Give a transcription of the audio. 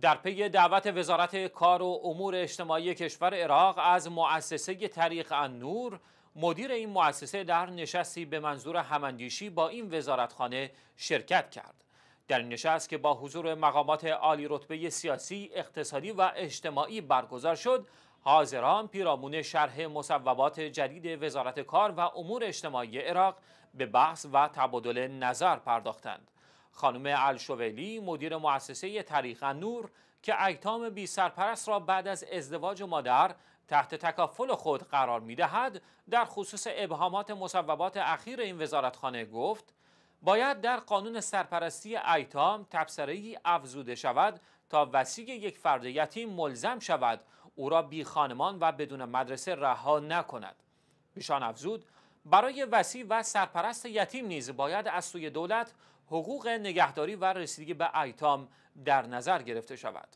در پی دعوت وزارت کار و امور اجتماعی کشور عراق از مؤسسه طریق النور مدیر این مؤسسه در نشستی به منظور هماندیشی با این وزارتخانه شرکت کرد. در این نشست که با حضور مقامات عالی رتبه سیاسی، اقتصادی و اجتماعی برگزار شد حاضران پیرامون شرح مصوبات جدید وزارت کار و امور اجتماعی عراق به بحث و تبادل نظر پرداختند. خانم الشویلی مدیر مؤسسه طریق نور که ایتام بی سرپرست را بعد از ازدواج مادر تحت تکافل خود قرار می دهد در خصوص ابهامات مصوبات اخیر این وزارتخانه گفت باید در قانون سرپرستی ایتام تبصره افزوده شود تا وسیع یک فرد یتیم ملزم شود او را بی خانمان و بدون مدرسه رها نکند. بیشان افزود برای وسیع و سرپرست یتیم نیز باید از سوی دولت حقوق نگهداری و رسیدگی به ایتام در نظر گرفته شود.